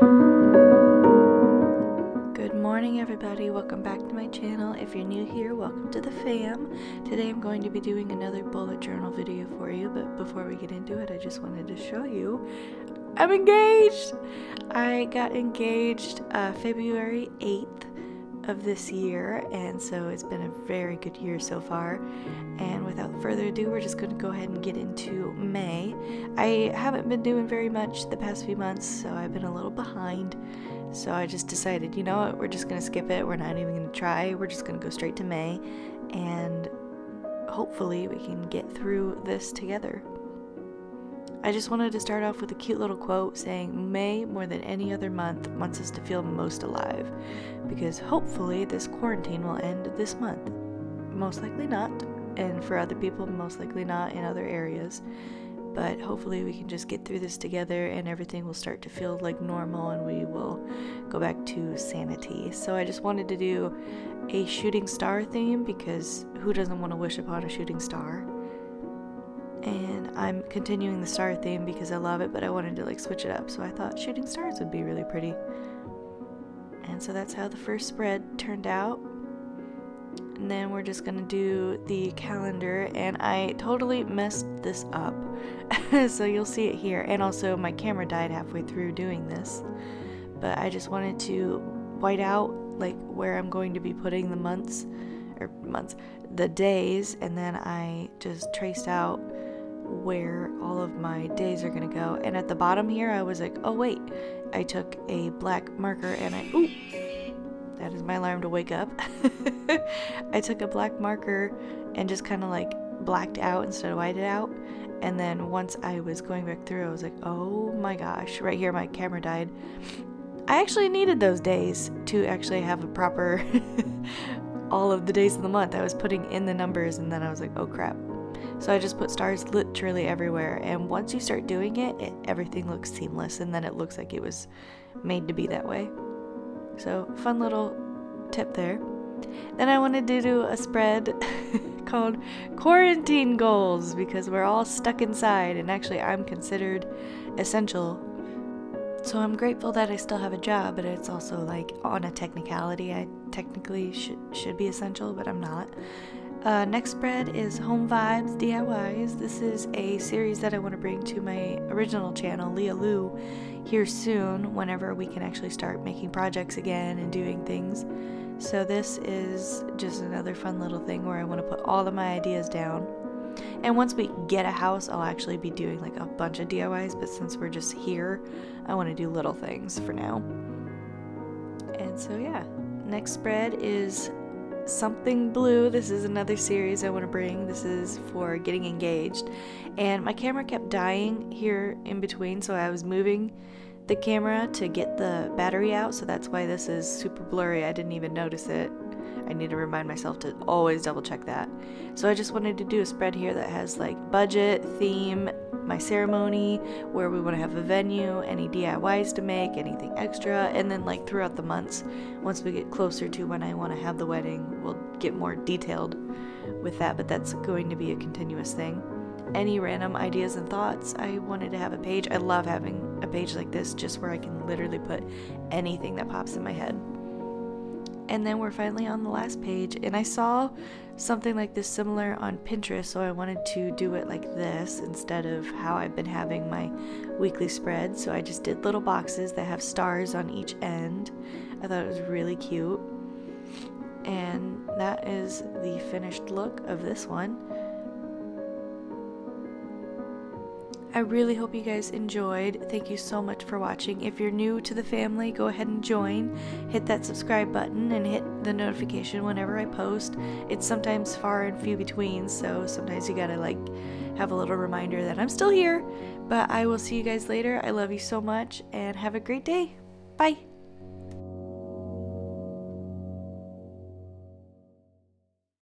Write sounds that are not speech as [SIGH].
Good morning everybody, welcome back to my channel. If you're new here, welcome to the fam. Today I'm going to be doing another bullet journal video for you, but before we get into it, I just wanted to show you I'm engaged! I got engaged uh, February 8th of this year, and so it's been a very good year so far. And without further ado, we're just going to go ahead and get into May. I haven't been doing very much the past few months, so I've been a little behind. So I just decided, you know what, we're just going to skip it. We're not even going to try. We're just going to go straight to May, and hopefully we can get through this together. I just wanted to start off with a cute little quote saying, May, more than any other month, wants us to feel most alive, because hopefully this quarantine will end this month. Most likely not, and for other people, most likely not in other areas. But hopefully, we can just get through this together and everything will start to feel like normal and we will go back to sanity. So, I just wanted to do a shooting star theme because who doesn't want to wish upon a shooting star? and I'm continuing the star theme because I love it, but I wanted to like switch it up, so I thought shooting stars would be really pretty. And so that's how the first spread turned out. And then we're just gonna do the calendar, and I totally messed this up. [LAUGHS] so you'll see it here. And also, my camera died halfway through doing this. But I just wanted to white out like where I'm going to be putting the months, or months, the days, and then I just traced out where all of my days are gonna go. And at the bottom here, I was like, oh wait, I took a black marker and I, ooh, that is my alarm to wake up. [LAUGHS] I took a black marker and just kind of like blacked out instead of whited out. And then once I was going back through, I was like, oh my gosh, right here, my camera died. I actually needed those days to actually have a proper [LAUGHS] all of the days of the month. I was putting in the numbers and then I was like, oh crap, so I just put stars literally everywhere. And once you start doing it, it, everything looks seamless and then it looks like it was made to be that way. So, fun little tip there. Then I wanted to do a spread [LAUGHS] called Quarantine Goals because we're all stuck inside, and actually, I'm considered essential. So I'm grateful that I still have a job, but it's also like on a technicality. I technically should should be essential, but I'm not. Uh, next spread is Home Vibes DIYs. This is a series that I want to bring to my original channel, Leah Lou, here soon, whenever we can actually start making projects again and doing things. So, this is just another fun little thing where I want to put all of my ideas down. And once we get a house, I'll actually be doing like a bunch of DIYs, but since we're just here, I want to do little things for now. And so, yeah, next spread is Something Blue. This is another series I want to bring. This is for getting engaged. And my camera kept dying here in between, so I was moving the camera to get the battery out, so that's why this is super blurry. I didn't even notice it. I need to remind myself to always double check that. So I just wanted to do a spread here that has like budget, theme, my ceremony, where we want to have a venue, any DIYs to make, anything extra, and then like throughout the months, once we get closer to when I want to have the wedding, we'll get more detailed with that, but that's going to be a continuous thing. Any random ideas and thoughts, I wanted to have a page. I love having a page like this just where I can literally put anything that pops in my head. And then we're finally on the last page, and I saw something like this similar on Pinterest, so I wanted to do it like this instead of how I've been having my weekly spread. So I just did little boxes that have stars on each end. I thought it was really cute. And that is the finished look of this one. I really hope you guys enjoyed. Thank you so much for watching. If you're new to the family, go ahead and join. Hit that subscribe button and hit the notification whenever I post. It's sometimes far and few between, so sometimes you gotta like have a little reminder that I'm still here. But I will see you guys later. I love you so much and have a great day. Bye.